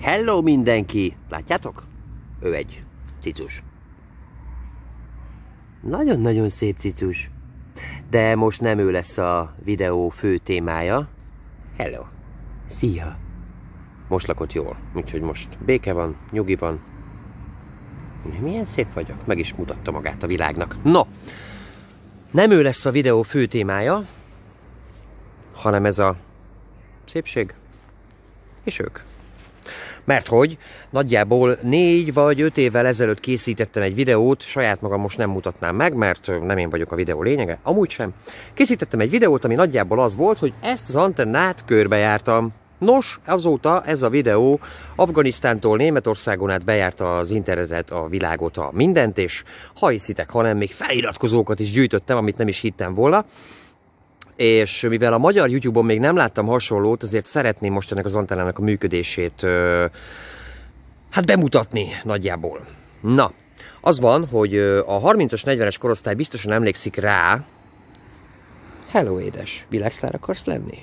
Hello mindenki! Látjátok? Ő egy cicus. Nagyon-nagyon szép cicus. De most nem ő lesz a videó fő témája. Hello! Szia! Most lakott jól, úgyhogy most béke van, nyugi van. Milyen szép vagyok, meg is mutatta magát a világnak. No, nem ő lesz a videó fő témája, hanem ez a szépség és ők. Mert hogy nagyjából négy vagy öt évvel ezelőtt készítettem egy videót, saját magam most nem mutatnám meg, mert nem én vagyok a videó lényege, amúgy sem. Készítettem egy videót, ami nagyjából az volt, hogy ezt az antennát körbejártam. Nos, azóta ez a videó Afganisztántól Németországon át bejárta az internetet, a világot, a mindent, és ha hiszitek, hanem még feliratkozókat is gyűjtöttem, amit nem is hittem volna és mivel a magyar YouTube-on még nem láttam hasonlót, azért szeretném most ennek az antennának a működését hát bemutatni nagyjából. Na, az van, hogy a 30-as, 40-es korosztály biztosan emlékszik rá, Hello édes, világsztár akarsz lenni?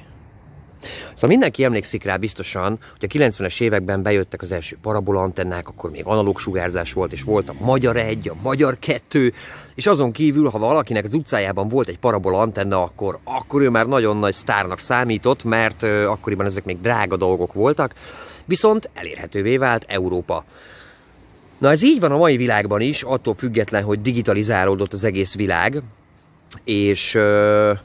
Szóval mindenki emlékszik rá biztosan, hogy a 90-es években bejöttek az első parabola antennák, akkor még analóg sugárzás volt, és volt a Magyar egy, a Magyar kettő, és azon kívül, ha valakinek az utcájában volt egy parabola antenna, akkor, akkor ő már nagyon nagy sztárnak számított, mert uh, akkoriban ezek még drága dolgok voltak, viszont elérhetővé vált Európa. Na ez így van a mai világban is, attól független, hogy digitalizálódott az egész világ, és uh,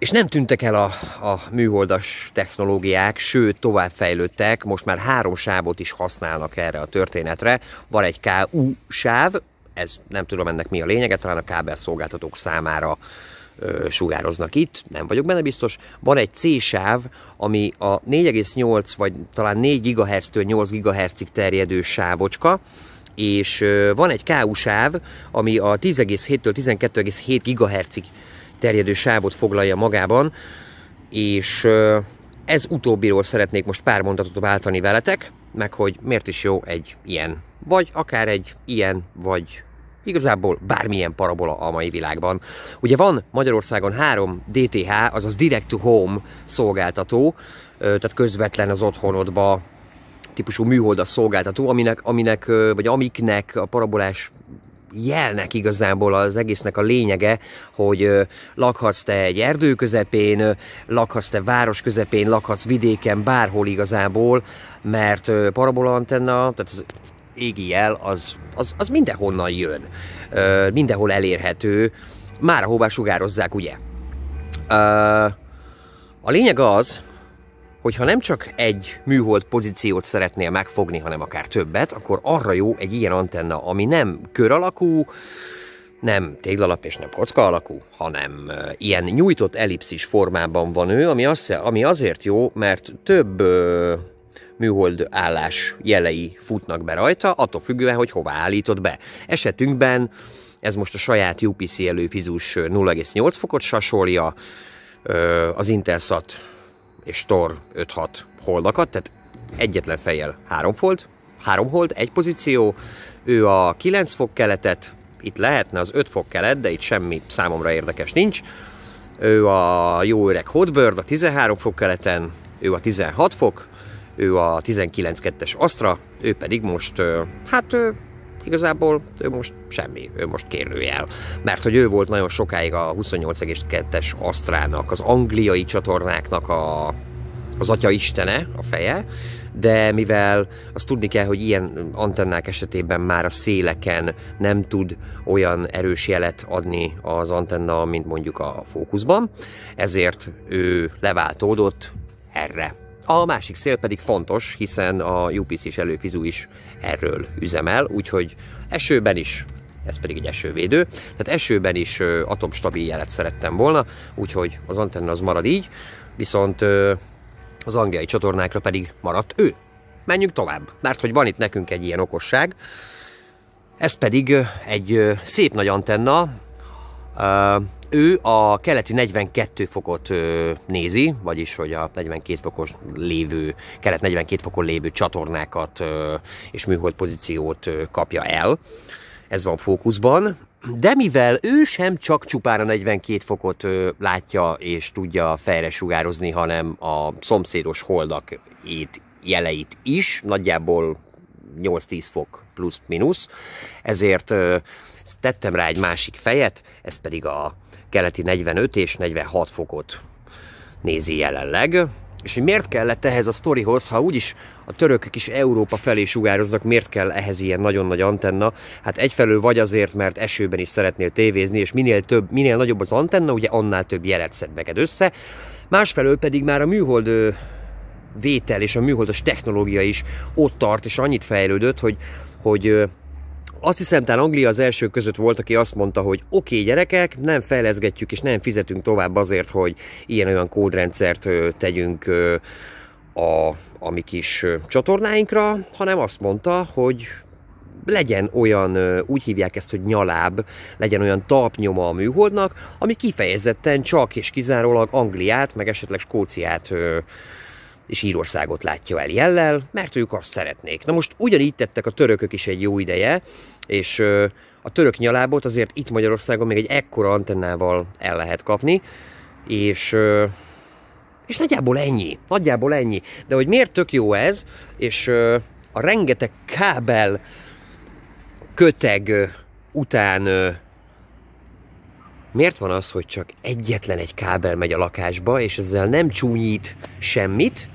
és nem tűntek el a, a műholdas technológiák, sőt továbbfejlődtek, most már három sávot is használnak erre a történetre. Van egy KU sáv, ez nem tudom ennek mi a lényege, talán a kábel szolgáltatók számára ö, sugároznak itt, nem vagyok benne biztos. Van egy C sáv, ami a 4,8 vagy talán 4 GHz-től 8 GHz-ig terjedő sávocska, és ö, van egy KU sáv, ami a 10,7-től 12,7 GHz-ig terjedő sávot foglalja magában, és ez utóbbiról szeretnék most pár mondatot váltani veletek, meg hogy miért is jó egy ilyen, vagy akár egy ilyen, vagy igazából bármilyen parabola a mai világban. Ugye van Magyarországon három DTH, azaz Direct to Home szolgáltató, tehát közvetlen az otthonodba típusú műholdas szolgáltató, aminek, aminek, vagy amiknek a parabolás jelnek igazából az egésznek a lényege, hogy lakhatsz te egy erdő közepén, lakhatsz te város közepén, lakhatsz vidéken, bárhol igazából, mert parabola antenna, tehát az égi jel, az, az, az mindenhonnan jön, mindenhol elérhető, már ahová sugározzák, ugye. A lényeg az, hogyha nem csak egy műhold pozíciót szeretnél megfogni, hanem akár többet, akkor arra jó egy ilyen antenna, ami nem kör alakú, nem téglalap és nem kocka alakú, hanem ilyen nyújtott ellipszis formában van ő, ami, az, ami azért jó, mert több műhold állás jelei futnak be rajta, attól függően, hogy hova állítod be. Esetünkben ez most a saját UPC előfizus 0,8 fokot sasolja, az Intelsat és Tor 5-6 holdakat, tehát egyetlen fejjel három fold, három hold, egy pozíció, ő a 9 fok keletet, itt lehetne az 5 fok kelet, de itt semmi számomra érdekes nincs. Ő a jó öreg Hotbird a 13 fok keleten, ő a 16 fok, ő a 19-2-es Astra, ő pedig most, hát igazából ő most semmi, ő most kérdőjel. Mert hogy ő volt nagyon sokáig a 28,2-es Asztrának, az angliai csatornáknak a, az atya istene, a feje, de mivel azt tudni kell, hogy ilyen antennák esetében már a széleken nem tud olyan erős jelet adni az antenna, mint mondjuk a fókuszban, ezért ő leváltódott erre a másik szél pedig fontos, hiszen a UPC-s előfizú is erről üzemel, úgyhogy esőben is ez pedig egy esővédő. Tehát esőben is atomstabil jelet szerettem volna, úgyhogy az antenna az marad így, viszont az angliai csatornákra pedig maradt ő. Menjünk tovább, mert hogy van itt nekünk egy ilyen okosság, ez pedig egy szép nagy antenna, ő a keleti 42 fokot nézi, vagyis hogy a 42 fokos lévő, kelet 42 fokon lévő csatornákat és műhold pozíciót kapja el. Ez van fókuszban, de mivel ő sem csak csupán a 42 fokot látja és tudja fejre sugározni, hanem a szomszédos holdak jeleit is, nagyjából 8-10 fok plusz-minusz, ezért tettem rá egy másik fejet, ez pedig a keleti 45 és 46 fokot nézi jelenleg. És hogy miért kellett ehhez a sztorihoz, ha úgyis a törökök is Európa felé sugároznak, miért kell ehhez ilyen nagyon nagy antenna? Hát egyfelől vagy azért, mert esőben is szeretnél tévézni, és minél több, minél nagyobb az antenna, ugye annál több jelet szed neked össze. Másfelől pedig már a műhold vétel és a műholdas technológia is ott tart, és annyit fejlődött, hogy, hogy azt hiszem, talán Anglia az első között volt, aki azt mondta, hogy oké okay, gyerekek, nem fejleszgetjük és nem fizetünk tovább azért, hogy ilyen-olyan kódrendszert tegyünk a, a mi kis csatornáinkra, hanem azt mondta, hogy legyen olyan, úgy hívják ezt, hogy nyaláb, legyen olyan talpnyoma a műholdnak, ami kifejezetten csak és kizárólag Angliát, meg esetleg Skóciát és Írországot látja el jellel, mert ők azt szeretnék. Na most ugyanígy tettek a törökök is egy jó ideje, és a török nyalábot azért itt Magyarországon még egy ekkora antennával el lehet kapni, és, és nagyjából ennyi, nagyjából ennyi. De hogy miért tök jó ez, és a rengeteg kábel köteg után miért van az, hogy csak egyetlen egy kábel megy a lakásba, és ezzel nem csúnyít semmit,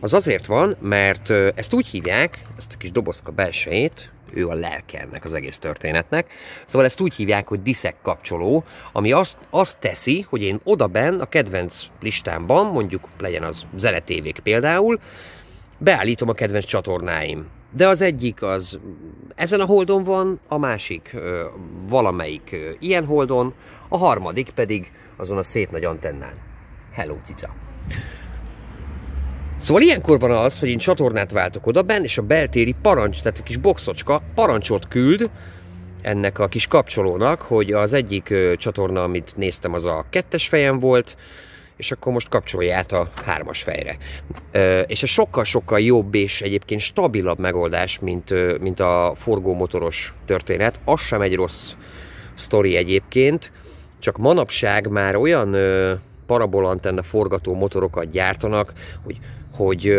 az azért van, mert ezt úgy hívják, ezt a kis dobozka belsejét, ő a lelke ennek az egész történetnek. Szóval ezt úgy hívják, hogy diszek kapcsoló, ami azt, azt teszi, hogy én oda benn a kedvenc listámban, mondjuk legyen az zeletévék például, beállítom a kedvenc csatornáim. De az egyik az ezen a holdon van, a másik valamelyik ilyen holdon, a harmadik pedig azon a szép nagy antennán. Hello, cica! Szóval ilyenkor van az, hogy én csatornát váltok oda benn, és a beltéri parancs, tehát a kis boxocska parancsot küld ennek a kis kapcsolónak, hogy az egyik csatorna, amit néztem, az a kettes fejem volt, és akkor most kapcsolja át a hármas fejre. És ez sokkal-sokkal jobb és egyébként stabilabb megoldás, mint, mint a forgómotoros történet. Az sem egy rossz sztori egyébként, csak manapság már olyan ö, parabolantenna forgató motorokat gyártanak, hogy hogy,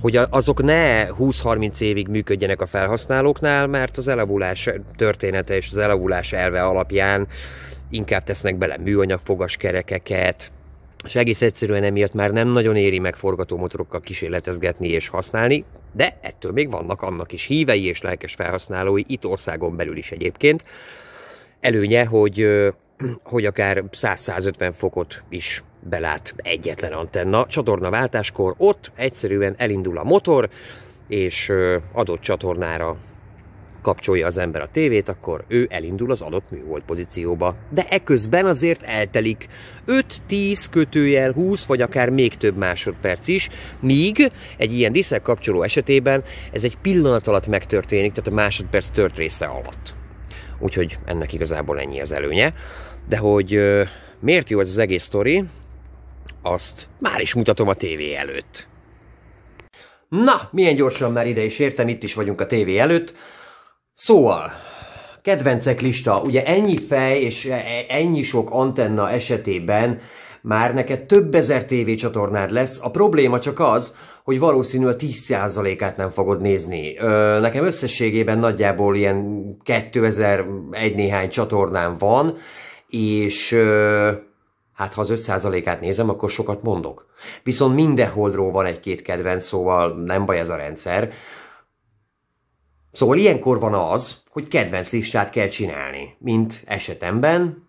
hogy azok ne 20-30 évig működjenek a felhasználóknál, mert az elavulás története és az elavulás elve alapján inkább tesznek bele műanyag fogaskerekeket, és egész egyszerűen emiatt már nem nagyon éri meg forgatómotorokkal kísérletezgetni és használni, de ettől még vannak annak is hívei és lelkes felhasználói, itt országon belül is egyébként. Előnye, hogy, hogy akár 100-150 fokot is belát egyetlen antenna. Csatornaváltáskor ott egyszerűen elindul a motor, és adott csatornára kapcsolja az ember a tévét, akkor ő elindul az adott műhold pozícióba. De eközben azért eltelik 5-10 kötőjel, 20 vagy akár még több másodperc is, míg egy ilyen diszek kapcsoló esetében ez egy pillanat alatt megtörténik, tehát a másodperc tört része alatt. Úgyhogy ennek igazából ennyi az előnye. De hogy miért jó ez az egész sztori, azt már is mutatom a tévé előtt. Na, milyen gyorsan már ide is értem, itt is vagyunk a tévé előtt. Szóval, kedvencek lista, ugye ennyi fej és e- e- ennyi sok antenna esetében már neked több ezer tévécsatornád lesz. A probléma csak az, hogy valószínű a 10%-át nem fogod nézni. Nekem összességében nagyjából ilyen 2001 néhány csatornám van, és Hát ha az 5%-át nézem, akkor sokat mondok. Viszont minden holdról van egy-két kedvenc, szóval nem baj ez a rendszer. Szóval ilyenkor van az, hogy kedvenc listát kell csinálni, mint esetemben,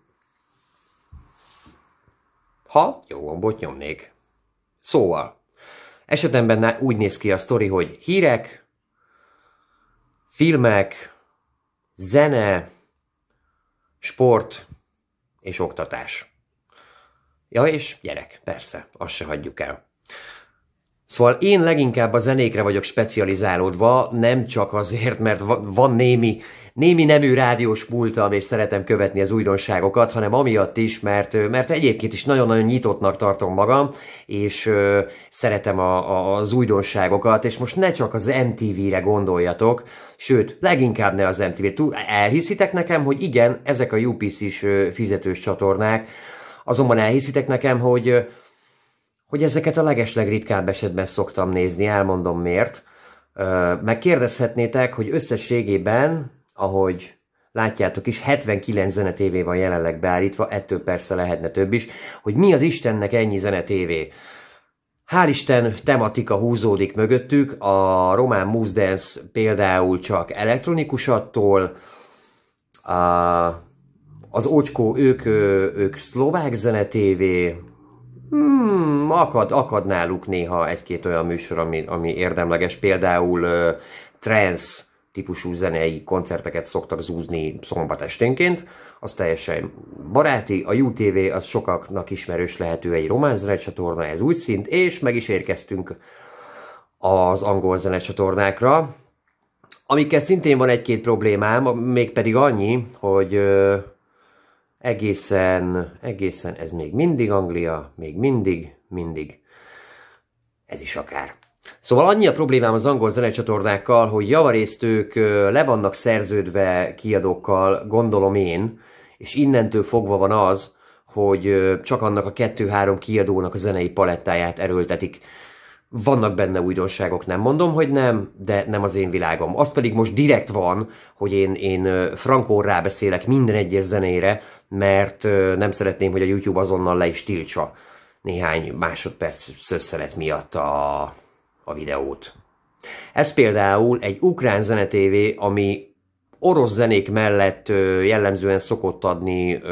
ha jó gombot nyomnék. Szóval, esetemben úgy néz ki a sztori, hogy hírek, filmek, zene, sport és oktatás. Ja, és gyerek, persze, azt se hagyjuk el. Szóval én leginkább a zenékre vagyok specializálódva, nem csak azért, mert van némi, némi nemű rádiós múltam, és szeretem követni az újdonságokat, hanem amiatt is, mert, mert egyébként is nagyon-nagyon nyitottnak tartom magam, és ö, szeretem a, a, az újdonságokat, és most ne csak az MTV-re gondoljatok, sőt, leginkább ne az MTV-re. Elhiszitek nekem, hogy igen, ezek a UPC-s fizetős csatornák, azonban elhiszitek nekem, hogy hogy ezeket a legeslegritkább esetben szoktam nézni, elmondom miért. Megkérdezhetnétek, hogy összességében, ahogy látjátok is, 79 zenetévé van jelenleg beállítva, ettől persze lehetne több is, hogy mi az Istennek ennyi zenetévé. Hál' Isten tematika húzódik mögöttük, a román Moose például csak elektronikusattól, az ócskó ők, ők szlovák zenetévé, Hmm, akad, akad náluk néha egy-két olyan műsor, ami, ami érdemleges. Például uh, trance típusú zenei koncerteket szoktak zúzni szombat esténként, az teljesen baráti. A UTV az sokaknak ismerős lehető egy román zenecsatorna, ez úgy szint, és meg is érkeztünk az angol zenecsatornákra, amikkel szintén van egy-két problémám, mégpedig annyi, hogy egészen, egészen ez még mindig Anglia, még mindig, mindig. Ez is akár. Szóval annyi a problémám az angol zenecsatornákkal, hogy javarészt ők le vannak szerződve kiadókkal, gondolom én, és innentől fogva van az, hogy csak annak a kettő-három kiadónak a zenei palettáját erőltetik. Vannak benne újdonságok, nem mondom, hogy nem, de nem az én világom. Az pedig most direkt van, hogy én, én frankón rábeszélek minden egyes zenére, mert nem szeretném, hogy a YouTube azonnal le is tiltsa néhány másodperc szösszenet miatt a, a videót. Ez például egy ukrán zenetévé, ami orosz zenék mellett jellemzően szokott adni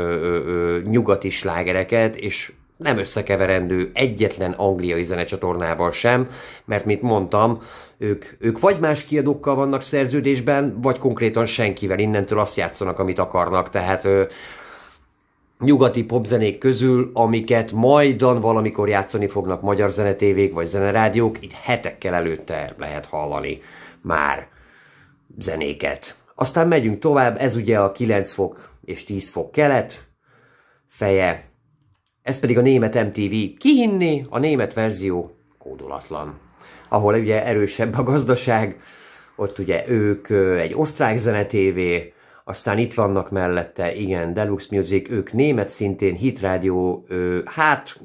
nyugati slágereket, és nem összekeverendő egyetlen angliai zenecsatornával sem, mert mint mondtam, ők, ők vagy más kiadókkal vannak szerződésben, vagy konkrétan senkivel, innentől azt játszanak, amit akarnak, tehát nyugati popzenék közül, amiket majdan valamikor játszani fognak magyar zenetévék vagy zenerádiók, itt hetekkel előtte lehet hallani már zenéket. Aztán megyünk tovább, ez ugye a 9 fok és 10 fok kelet feje, ez pedig a német MTV. Kihinni, a német verzió kódolatlan. Ahol ugye erősebb a gazdaság, ott ugye ők egy osztrák zenetévé, aztán itt vannak mellette, igen, Deluxe Music, ők német szintén, hit rádió, hát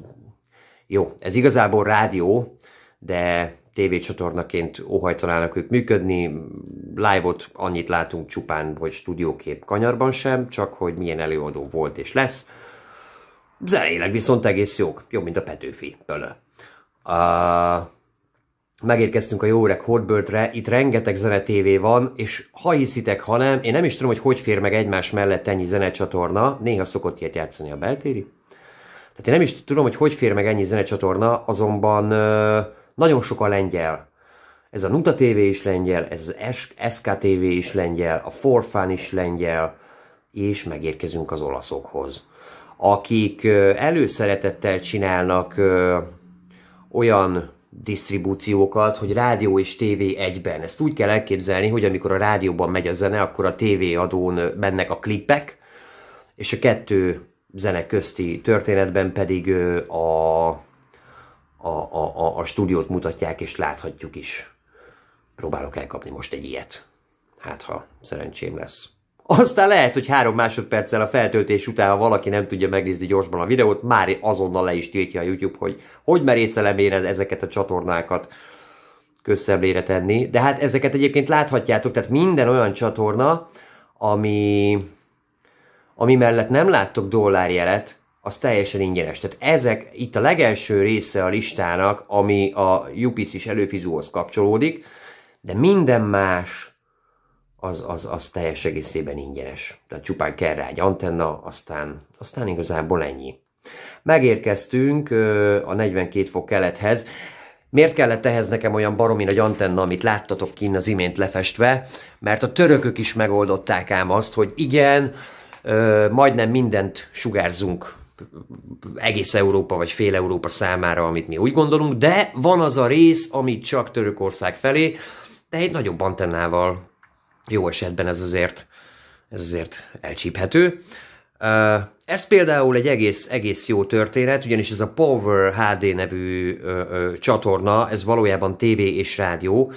jó, ez igazából rádió, de tévécsatornaként óhajtanának ők működni. Live-ot annyit látunk csupán, hogy stúdiókép kanyarban sem, csak hogy milyen előadó volt és lesz. Zeneileg viszont egész jók, jobb, mint a Petőfi, pölö. Uh, megérkeztünk a jó öreg Hotbirdre, itt rengeteg zene tévé van, és ha hiszitek, ha nem, én nem is tudom, hogy hogy fér meg egymás mellett ennyi zenecsatorna, néha szokott ilyet játszani a beltéri. Tehát én nem is tudom, hogy hogy fér meg ennyi zenecsatorna, azonban nagyon sok a lengyel. Ez a Nuta TV is lengyel, ez az SK TV is lengyel, a Forfan is lengyel, és megérkezünk az olaszokhoz, akik előszeretettel csinálnak olyan disztribúciókat, hogy rádió és tévé egyben. Ezt úgy kell elképzelni, hogy amikor a rádióban megy a zene, akkor a tévé adón mennek a klippek, és a kettő zene közti történetben pedig a, a, a, a, stúdiót mutatják, és láthatjuk is. Próbálok elkapni most egy ilyet. Hát, ha szerencsém lesz. Aztán lehet, hogy három másodperccel a feltöltés után, ha valaki nem tudja megnézni gyorsban a videót, már azonnal le is tiltja a YouTube, hogy hogy merészelem én ezeket a csatornákat közszemlére tenni. De hát ezeket egyébként láthatjátok, tehát minden olyan csatorna, ami, ami mellett nem láttok dollárjelet, az teljesen ingyenes. Tehát ezek itt a legelső része a listának, ami a UPC-s előfizóhoz kapcsolódik, de minden más az, az, az teljes egészében ingyenes. Tehát csupán kell rá egy antenna, aztán, aztán igazából ennyi. Megérkeztünk a 42 fok kelethez. Miért kellett ehhez nekem olyan baromi nagy antenna, amit láttatok kinn az imént lefestve? Mert a törökök is megoldották ám azt, hogy igen, majdnem mindent sugárzunk egész Európa vagy fél Európa számára, amit mi úgy gondolunk, de van az a rész, amit csak Törökország felé, de egy nagyobb antennával jó esetben ez azért, ez azért elcsíphető. Ez például egy egész, egész jó történet, ugyanis ez a Power HD nevű ö, ö, csatorna, ez valójában tévé és rádió,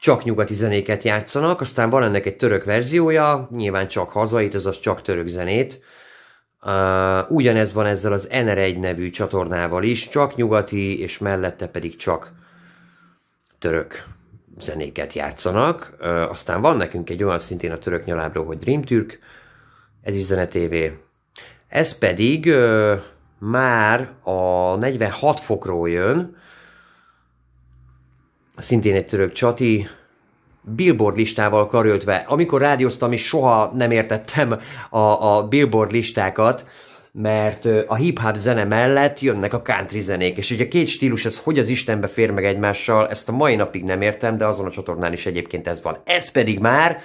csak nyugati zenéket játszanak, aztán van ennek egy török verziója, nyilván csak hazait, az csak török zenét. Uh, ugyanez van ezzel az NR1 nevű csatornával is, csak nyugati, és mellette pedig csak török zenéket játszanak. Aztán van nekünk egy olyan szintén a török nyalábról, hogy Dream Türk, ez is Zene TV. Ez pedig már a 46 fokról jön, szintén egy török csati, Billboard listával karöltve. Amikor rádióztam, és soha nem értettem a, a Billboard listákat, mert a hip-hop zene mellett jönnek a country zenék, és ugye két stílus, ez hogy az Istenbe fér meg egymással, ezt a mai napig nem értem, de azon a csatornán is egyébként ez van. Ez pedig már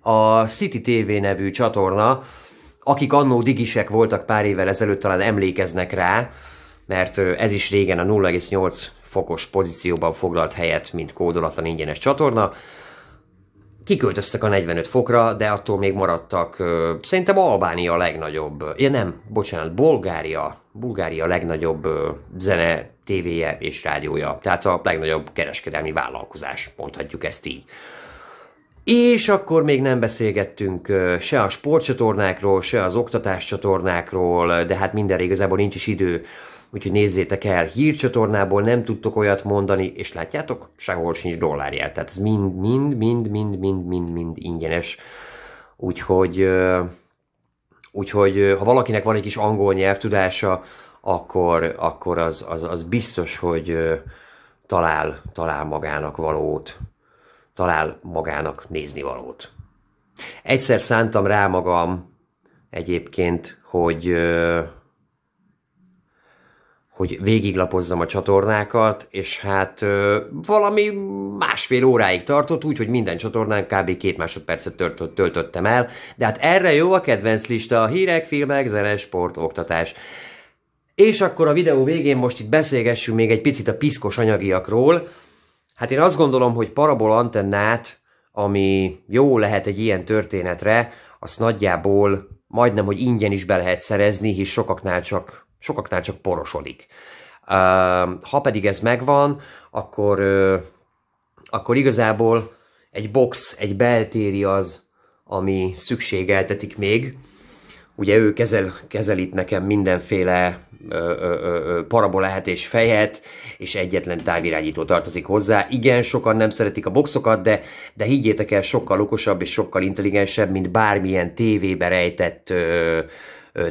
a City TV nevű csatorna, akik annó digisek voltak pár évvel ezelőtt, talán emlékeznek rá, mert ez is régen a 0,8 fokos pozícióban foglalt helyet, mint kódolatlan ingyenes csatorna. Kiköltöztek a 45 fokra, de attól még maradtak, szerintem Albánia a legnagyobb, ja nem, bocsánat, Bulgária, Bulgária a legnagyobb zene, tévéje és rádiója, tehát a legnagyobb kereskedelmi vállalkozás, mondhatjuk ezt így. És akkor még nem beszélgettünk se a sportcsatornákról, se az oktatáscsatornákról, de hát mindenre igazából nincs is idő úgyhogy nézzétek el, hírcsatornából nem tudtok olyat mondani, és látjátok, sehol sincs dollárjel, tehát ez mind, mind, mind, mind, mind, mind, mind ingyenes. Úgyhogy, úgyhogy ha valakinek van egy kis angol nyelvtudása, akkor, akkor az, az, az biztos, hogy talál, talál magának valót, talál magának nézni valót. Egyszer szántam rá magam egyébként, hogy hogy végiglapozzam a csatornákat, és hát valami másfél óráig tartott, úgyhogy minden csatornán kb. két másodpercet töltött, töltöttem el, de hát erre jó a kedvenc lista, hírek, filmek, zene, sport, oktatás. És akkor a videó végén most itt beszélgessünk még egy picit a piszkos anyagiakról. Hát én azt gondolom, hogy parabol antennát, ami jó lehet egy ilyen történetre, azt nagyjából majdnem, hogy ingyen is be lehet szerezni, hisz sokaknál csak sokaknál csak porosodik. Ha pedig ez megvan, akkor, akkor igazából egy box, egy beltéri az, ami szükségeltetik még. Ugye ő kezel, kezel itt nekem mindenféle parabolát és fejet, és egyetlen távirányító tartozik hozzá. Igen, sokan nem szeretik a boxokat, de, de higgyétek el, sokkal okosabb és sokkal intelligensebb, mint bármilyen tévébe rejtett ö,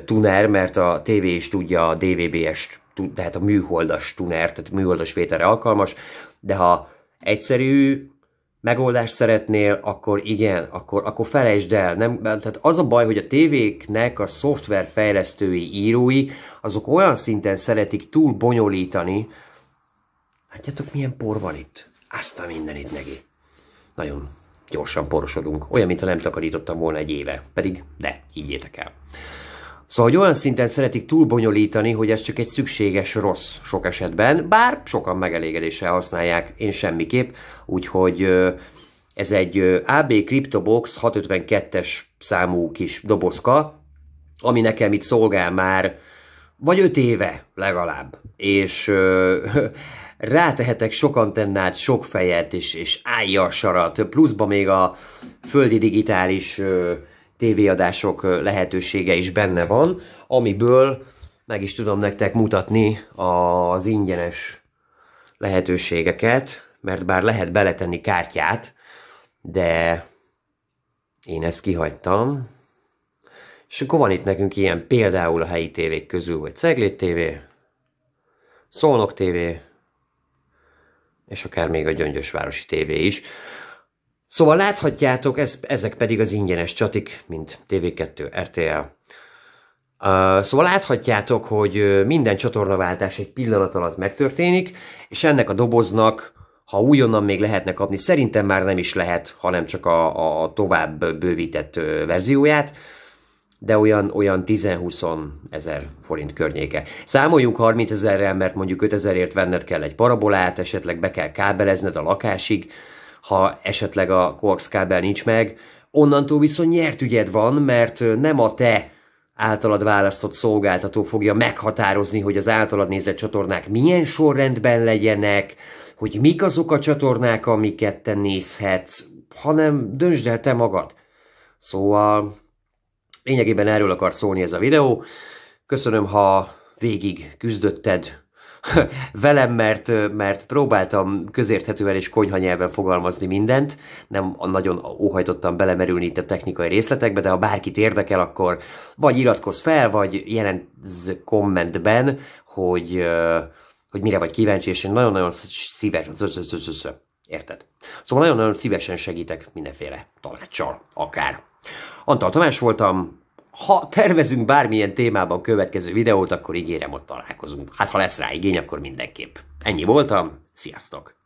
tuner, mert a TV is tudja a DVB-es, tehát a műholdas tuner, tehát műholdas vételre alkalmas, de ha egyszerű megoldást szeretnél, akkor igen, akkor, akkor felejtsd el. Nem, tehát az a baj, hogy a tévéknek a szoftverfejlesztői, írói, azok olyan szinten szeretik túl bonyolítani, látjátok milyen por van itt? Azt a mindenit neki. Nagyon gyorsan porosodunk. Olyan, mintha nem takarítottam volna egy éve. Pedig, de, higgyétek el. Szóval, hogy olyan szinten szeretik túlbonyolítani, hogy ez csak egy szükséges rossz sok esetben, bár sokan megelégedéssel használják, én semmiképp, úgyhogy ez egy AB CryptoBox 652-es számú kis dobozka, ami nekem itt szolgál már vagy öt éve legalább, és rátehetek sok antennát, sok fejet, és, és állja a sarat, pluszba még a földi digitális tévéadások lehetősége is benne van, amiből meg is tudom nektek mutatni az ingyenes lehetőségeket, mert bár lehet beletenni kártyát, de én ezt kihagytam. És akkor van itt nekünk ilyen például a helyi tévék közül, hogy Ceglét TV, Szolnok TV, és akár még a Gyöngyösvárosi TV is. Szóval láthatjátok, ez, ezek pedig az ingyenes csatik, mint TV2, RTL. Uh, szóval láthatjátok, hogy minden csatornaváltás egy pillanat alatt megtörténik, és ennek a doboznak, ha újonnan még lehetne kapni, szerintem már nem is lehet, hanem csak a, a tovább bővített verzióját. de olyan, olyan 10-20 ezer forint környéke. Számoljunk 30 ezerrel, mert mondjuk 5 ezerért venned kell egy parabolát, esetleg be kell kábelezned a lakásig, ha esetleg a coax kábel nincs meg, onnantól viszont nyert ügyed van, mert nem a te általad választott szolgáltató fogja meghatározni, hogy az általad nézett csatornák milyen sorrendben legyenek, hogy mik azok a csatornák, amiket te nézhetsz, hanem döntsd el te magad. Szóval lényegében erről akar szólni ez a videó. Köszönöm, ha végig küzdötted velem, mert, mert próbáltam közérthetően és konyha nyelven fogalmazni mindent, nem nagyon óhajtottam belemerülni itt a technikai részletekbe, de ha bárkit érdekel, akkor vagy iratkozz fel, vagy jelentz kommentben, hogy, hogy mire vagy kíváncsi, és én nagyon-nagyon szívesen, érted? Szóval nagyon-nagyon szívesen segítek mindenféle tanácssal, akár. Antal Tamás voltam, ha tervezünk bármilyen témában következő videót, akkor ígérem, ott találkozunk. Hát ha lesz rá igény, akkor mindenképp. Ennyi voltam, sziasztok!